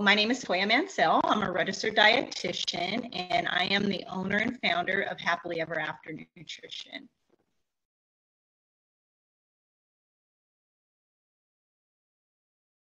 my name is Toya Mansell. I'm a registered dietitian, and I am the owner and founder of Happily Ever After Nutrition.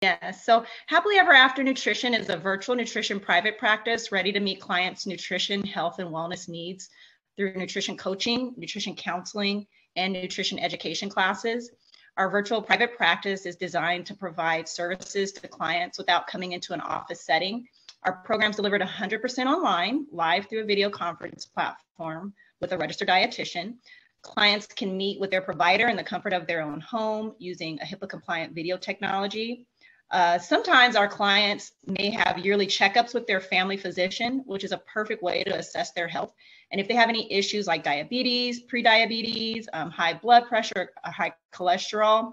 Yes, so Happily Ever After Nutrition is a virtual nutrition private practice ready to meet clients' nutrition, health, and wellness needs through nutrition coaching, nutrition counseling, and nutrition education classes. Our virtual private practice is designed to provide services to clients without coming into an office setting. Our programs delivered 100% online, live through a video conference platform with a registered dietitian. Clients can meet with their provider in the comfort of their own home using a HIPAA compliant video technology. Uh, sometimes our clients may have yearly checkups with their family physician, which is a perfect way to assess their health. And if they have any issues like diabetes, prediabetes, um, high blood pressure, high cholesterol,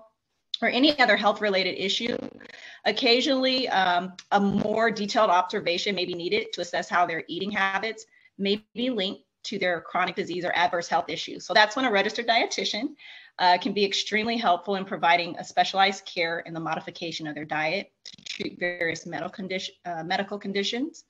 or any other health related issue, occasionally um, a more detailed observation may be needed to assess how their eating habits may be linked to their chronic disease or adverse health issues. So that's when a registered dietitian uh, can be extremely helpful in providing a specialized care in the modification of their diet to treat various medical, condition, uh, medical conditions.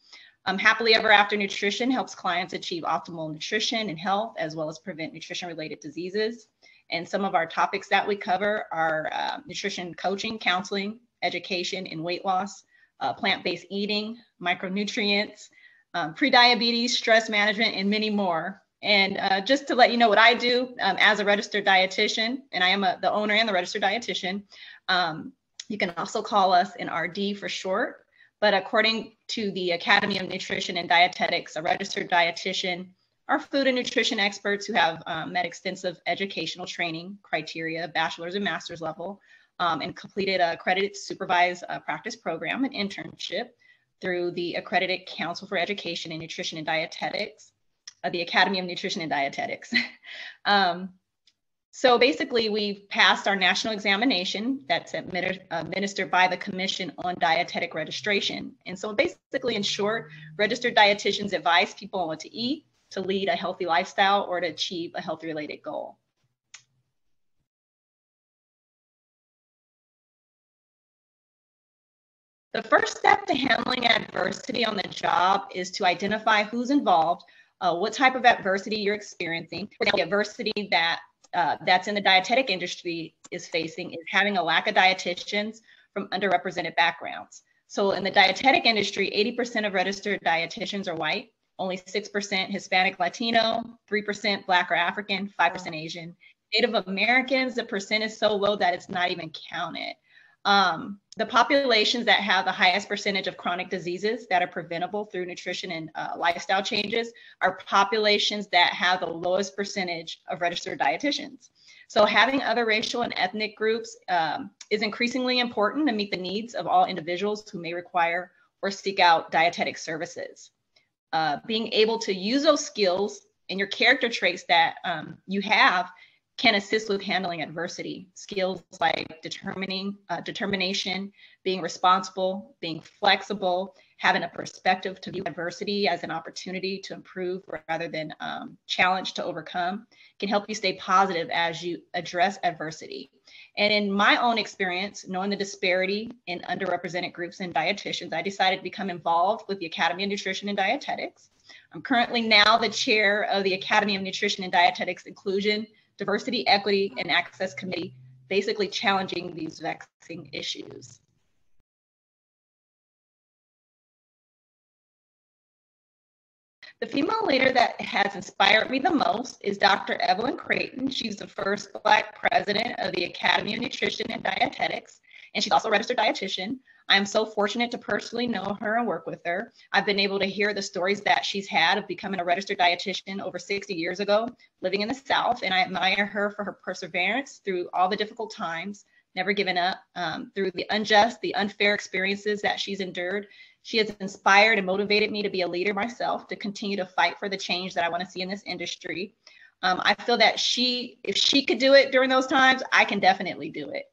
Um, Happily Ever After Nutrition helps clients achieve optimal nutrition and health, as well as prevent nutrition related diseases. And some of our topics that we cover are uh, nutrition coaching, counseling, education, and weight loss, uh, plant based eating, micronutrients, um, prediabetes, stress management, and many more. And uh, just to let you know what I do um, as a registered dietitian, and I am a, the owner and the registered dietitian, um, you can also call us an RD for short. But according to the Academy of Nutrition and Dietetics, a registered dietitian are food and nutrition experts who have um, met extensive educational training criteria, bachelor's and master's level, um, and completed a accredited supervised uh, practice program, an internship through the Accredited Council for Education in Nutrition and Dietetics of the Academy of Nutrition and Dietetics. um, so basically, we've passed our national examination that's administered by the Commission on Dietetic Registration. And so basically, in short, registered dietitians advise people on what to eat to lead a healthy lifestyle or to achieve a health related goal. The first step to handling adversity on the job is to identify who's involved uh, what type of adversity you're experiencing. The adversity that uh, that's in the dietetic industry is facing is having a lack of dietitians from underrepresented backgrounds. So in the dietetic industry, 80% of registered dietitians are white, only 6% Hispanic Latino, 3% Black or African, 5% Asian. Native Americans, the percent is so low that it's not even counted. Um, the populations that have the highest percentage of chronic diseases that are preventable through nutrition and uh, lifestyle changes are populations that have the lowest percentage of registered dietitians. So having other racial and ethnic groups um, is increasingly important to meet the needs of all individuals who may require or seek out dietetic services. Uh, being able to use those skills and your character traits that um, you have can assist with handling adversity. Skills like determining uh, determination, being responsible, being flexible, having a perspective to view adversity as an opportunity to improve rather than um, challenge to overcome can help you stay positive as you address adversity. And in my own experience, knowing the disparity in underrepresented groups and dietitians, I decided to become involved with the Academy of Nutrition and Dietetics. I'm currently now the chair of the Academy of Nutrition and Dietetics Inclusion Diversity, Equity, and Access Committee, basically challenging these vexing issues. The female leader that has inspired me the most is Dr. Evelyn Crayton. She's the first Black president of the Academy of Nutrition and Dietetics, and she's also a registered dietitian. I'm so fortunate to personally know her and work with her. I've been able to hear the stories that she's had of becoming a registered dietitian over 60 years ago, living in the South, and I admire her for her perseverance through all the difficult times, never giving up, um, through the unjust, the unfair experiences that she's endured. She has inspired and motivated me to be a leader myself, to continue to fight for the change that I want to see in this industry. Um, I feel that she, if she could do it during those times, I can definitely do it.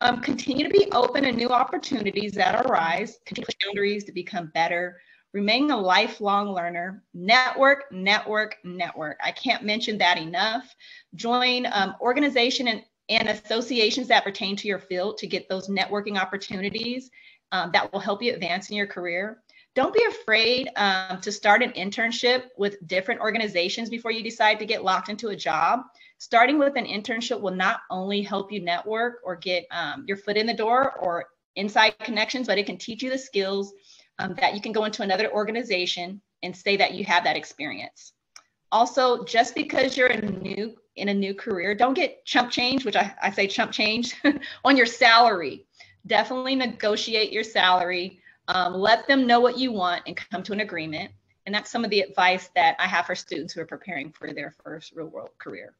Um, continue to be open to new opportunities that arise, to boundaries to become better, remain a lifelong learner, network, network, network. I can't mention that enough. Join um, organization and and associations that pertain to your field to get those networking opportunities um, that will help you advance in your career. Don't be afraid um, to start an internship with different organizations before you decide to get locked into a job. Starting with an internship will not only help you network or get um, your foot in the door or inside connections, but it can teach you the skills um, that you can go into another organization and say that you have that experience. Also, just because you're a new in a new career, don't get chump change, which I, I say chump change on your salary. Definitely negotiate your salary. Um, let them know what you want and come to an agreement. And that's some of the advice that I have for students who are preparing for their first real world career.